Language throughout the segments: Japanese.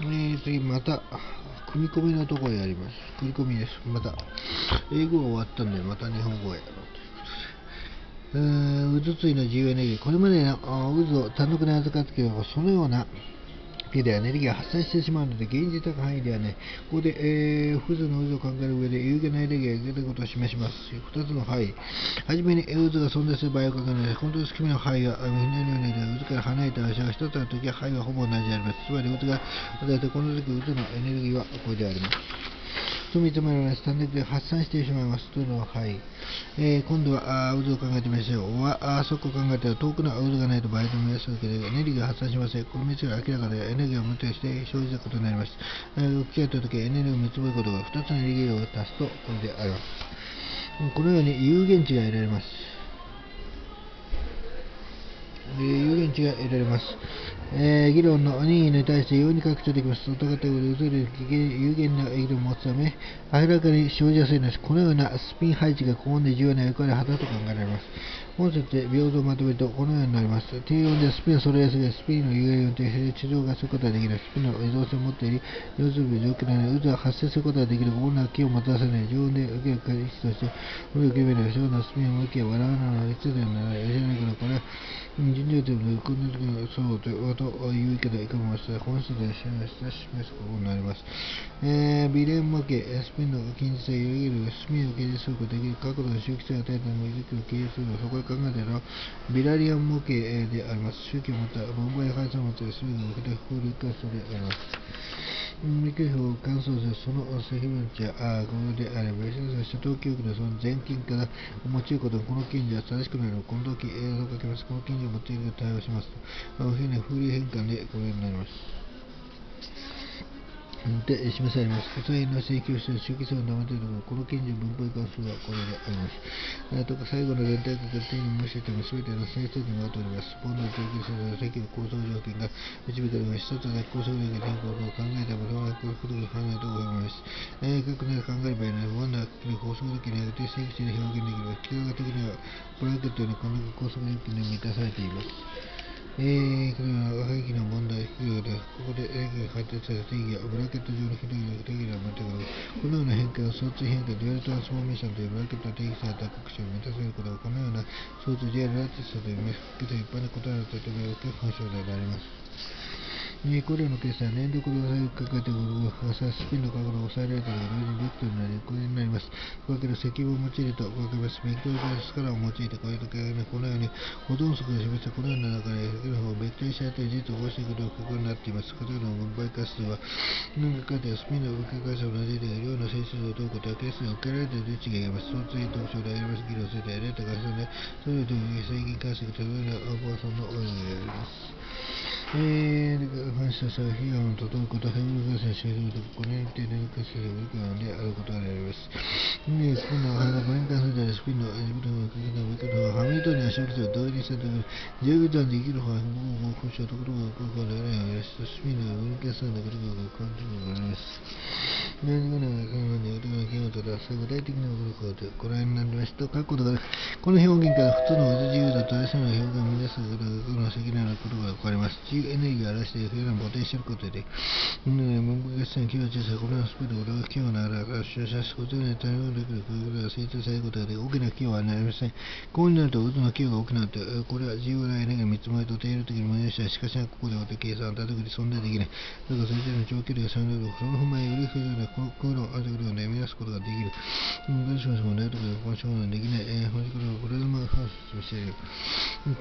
えー、次、また、組み込みのところやります。組み込みです。また、英語が終わったんで、また日本語をやろうということで。う渦ついの自由エネルギー。これまでの渦を単独に預かってけば、そのようなけでエネルギーが発散してしまうので、現実的範囲ではね、ここで、えー、複数の渦を考える上で有限なエネルギーが出ることを示します。2つの範囲。はじめに渦が存在する場合を考えるので、この隙間の範囲は、みんなのように渦から離れた場所が1つの時は範囲はほぼ同じであります。つまり渦が与えてこの時渦のエネルギーはこれであります。と認められ単独で発散してしまいますというのは、はい。えー、今度は、あ渦を考えてみましょう。は、あそこを考えたら遠くの渦がないと場合と目安だけでエネルギーが発散しません。この道が明らかでエネルギーを無定して生じたことになります。えー、動き合った時エネルギーを見つめることが2つのエネルギーを足すとこれであります。このように有限値が得られます。えー、有限値が得られます。えー、議論の任意に対して容易に拡張できます。お互いと移る有限な議論を持つため、明らかに生じやすいのです。このようなスピン配置がここで重要な役割を果たすと考えられます。本節で平等をまとめるとこのようになります。低温でスピンを揃えやすいスピンの有限運転して地上がすることができる。スピンの移動性を持っている要するに状況なので渦が発生することができる。こんな気を持たせない。常温で受ける回避として、これを決める。小のスピンを向き笑わない。必要ではなら、吉野からこれは、尋常点のこの時のそうとというけどいかがました。本質で示すことになります。えー、微連負け、スピンの近似性、揺るぎる、スピンを形成することができる。角度の周期性が与えたのも、軸を形成するのそこで考えたのは、ビラリアン模型であります。周期を持ったボンバイ配送を持ったスピンを受けてフルカストであります。未空表を乾燥するその積分値はこれであれば、初等記憶のその全近から用いることこの近所は正しくなるこの時映像をかけます。この近所を用いる対応しますと。風に風流変換でこれになります。で示されます。答えの請求して周期性を舐めているのこの近所分配関数はこれであります。えとか最後の全体が勝手に無視しても全ての先生に回っております。ポンドを提供する積の構想条件が導かれます。一つは構想力変更を考えたものはこういうことが考えた方がいます。えー、各な考えればいいのは、ワンダーの法則的には定正規値で表現できます。幾何学的にはブラケットにこの高速力に満たされています。えー、これは赤駅の問題必要で、ここで駅が開拓された定義は、ブラケット上の広い定義が全くこのような変化は相対変化、デュアルトランスフォーメーションというブラケットが定義された各種を満たせることは、このような相対デュアルラティスというメックと一般に異なるとても大きい本象であります。これらの計算は粘力動作をかけてスピンの角度を抑えられたのが同時にベクトルになり、これになります。かける積分を用いると、かけます。ベクトルの力を用いて、こういう時はこのように保存速を示したこのような中で、ベクトルにし合って実を起こしてくる角になっています。角度の分配過数は、分かってスピンの分解回数を同じで、量の性質を問うことは、係数を受けられている位置があります。相対特徴であります。議論すると、得られた回数で、それと制限関数が例えば、アボーソンの応用であります。えー、反射した費用の届くこと、ヘブルガスに生ずると、これにて電化するウィカであることがあります。スピンの羽が分解するでスピンのエジプトのかけたウィカのは、ハミルトンに足元を同時にしたとき、10秒間できる方は、もう、こうしたところが、ここからやらスピンの分解するんだけど、こういうことがあります。何が何が考えて、音が決まったら、それ具体的なことで、これになりますと、書くことが、この表現から普通の自由だと、正しい表現を生み出すことが、この責任のことが分かります。自由エネルギーを表しているようなポテンシャルことで、文部決算、企業小さい、これのスピード、これが企業なら、出社することに対応できる工夫が成長されることがで、大きな企業はなりません。こうなると、渦の企業が大きくなって、これは自由なエネルギーを見つめと定量的に無用した。しかし、ここでは計算、たときに存在できない。だから、それぞれの長距離が3度その踏まえより不要な空論、あるところを生み出すことができる。文章もないところで、この証ができない。えー、本日からこれでも話している。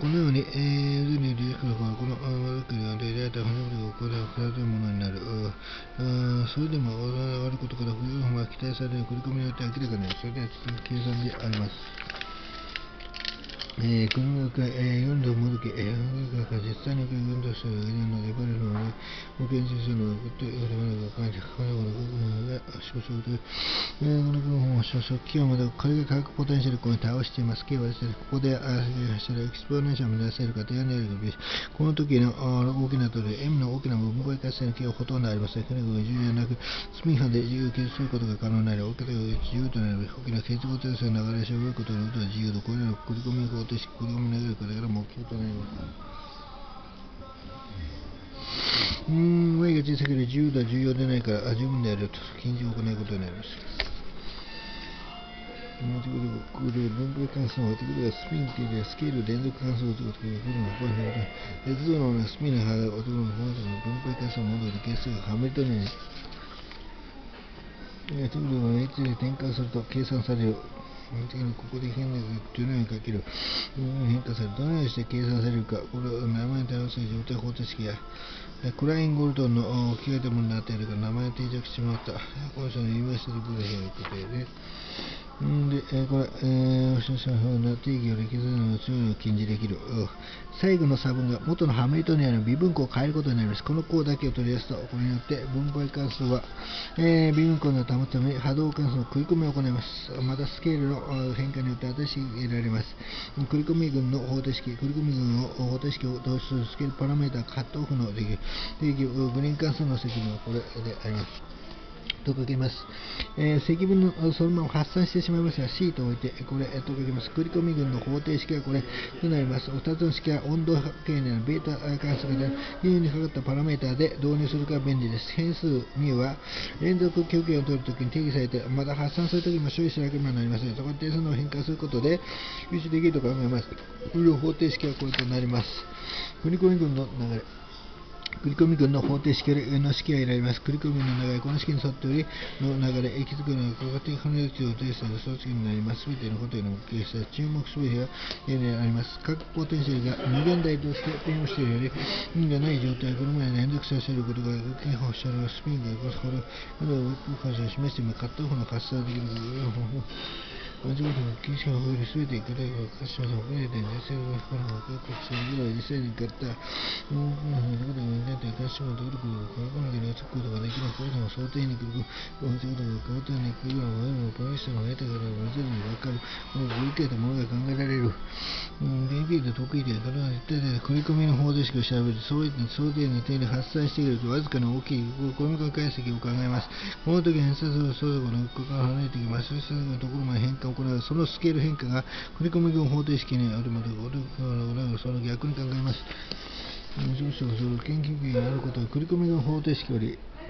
このように、えー、渦に利益のこの、あ悪くで出会えた花火がこれは二つものになる。それでも悪いことから冬本が期待される繰り込みによって明らかに。それでは計算であります。えー、この中、えー、4度もどけ、えー、が実際に4度数がのレバレルの保険者数のことを我々が書いて、彼らの部分が少々で、えー、この部分を少々、企業までこれが科学ポテンシャルを倒しています。K はですね、ここで、あそれエクスポネーションを目指せるかとやんでいうのが、この時のあ大きなとで、M の大きな部分母活性の K はほとんどありません。彼らが重要なく、スピン波で自由を結することが可能なり、大きな自由となる、大きな結合定性の流れを絞ることによって自由度、これらの繰り込み ateş kuruyorum nereye もうい、前が実さけ自由だ、重要でないから、味分でやると、禁じを行うことになります。同じことが起こる分配関数のところスピンというよスケール連続関数を使ことことの方法で、鉄道のスピンの波が男の方法の分配関数を戻る係数がはめるために、が H で転換すると計算される。基本的にここで変化するというのにかける、どのように変化する、どのようにして計算されるか、これは名前に対応する状態方程式や、クライン・ゴールドンの置き換えたものになっているが、名前を定着してしまった。この人の言いましたところで変化とね。で、えー、これ、えー、吉野さんの定義を歴ずるのを強いを禁じできる。最後の差分が元のハミルトニアの微分項を変えることになります。この項だけを取り出すと、これによって分配関数は、えー、微分項の保つために波動関数の食い込みを行います。また、スケールの変化によって新しく得られます。繰り込み群の方程式、繰り込み群を方程式を導出するスケールパラメータカットオフのできる、定義、グリーン関数の積分はこれであります。とかけます、えー、積分のそのまま発散してしまいますがシートを置いてこれとかけます繰り込み群の方程式はこれとなります2つの式は温度計年のベータ関数型理由にかかったパラメータで導入するから便利です変数 μ は連続休憩を取るときに定義されてまた発散するときも処理しなければなりませんそこで定数の変化することで優秀できると考えます。ウル方程式はこれとなります。振り込み群の流れ。繰り込み群の方程式よりの式が得られます。繰り込みの長いこの式に沿っておりの流れ、駅づくのが効果的反能値を定数の総積になります。すべてのことへのも計した注目すべきは例にあります。各ポテンシャルが無限大として転用しているより、意味がない状態はこの前連続させることが結構おっしゃるスピンが起こすほど、まだ動く感射を示して、カットオフの活動きる同じことの方より全て行かないが、鹿島さん。遅てん。ですよ。ほら、国戦ぐらいでせ勝った。もう、ほ、そうこがみなで鹿島とウルを変わらなければつくことができない。これでも想定に来る。このことが簡単に行くよ。前もパイセンを得たから混ぜるにわかる。もう、ご意見とものが考えられる。現ん、で得意で、それは絶対で、込みの方でしか調べる。想定の手で発散してくると、わずかに大きいコミ解析を考えます。この時、偏差数相のから離れてきます。それところまで変化を行うそのスケール変化が振込み分方程式にあるまで俺がその逆に考えます。上昇する研究員があることは繰り込みの方程式より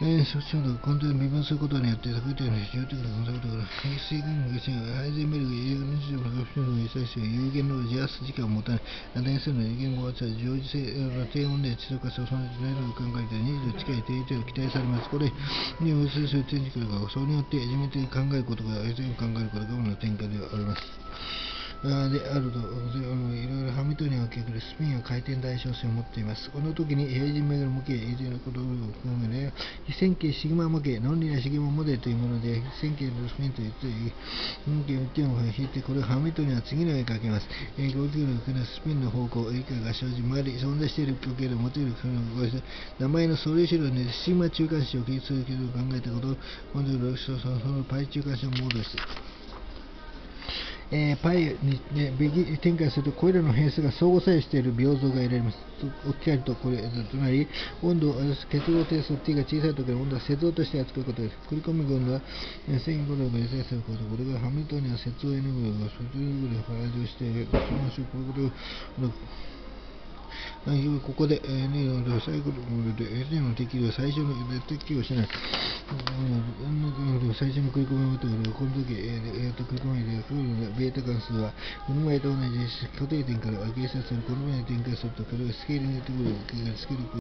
えー、そちらのコンを見分することによって、作っている主要的なコンセことから、排水管の下が、ハイゼンベルグ、英語日常の学習のに対して、有限の自発時間を持たない、連数の有限の語は、常時性の低温で地図化する、その時代の考えて、20近い定位を期待されます。これに無数する展示力が、それによって、初めて考えることが、相手を考えることが主な展開であります。であると、いろいろハミトニアを結局スピンは回転対称性を持っています。この時に平人巡る模型、以前のことを含めね、非線形シグマ模型、ノンリナシグマモデルというもので、非線形のスピンといって、運形点を引いて、これをハミトニアは次のように書けます。えー、合計のスピンの方向、以下が生じ、周り、存在している虚形で持てる名前の素粒子量にシグマ中間子を記述するけど考えたことを、今度のそのパイ中間子をモードして、えー、パイに、ね、展開するとこれらの変数が相互作用している平等が得られます。置き換えるとこれつまり温度結合定数 t が小さい時の温度は接像として扱うことです。繰り込み群は線5度が予定すること。これがハミルトニア接合 N 群が接合 N 群で排除して、その種これをここで、えー、ね、サイクルで、N の適用は、最初の適用しない。最初の食い込みをとこの時、えーえー、と食い込みで、フローのベータ関数は、この前と同じ固定点から計算するこの前の展開すると、これがスケールによってくる、スケール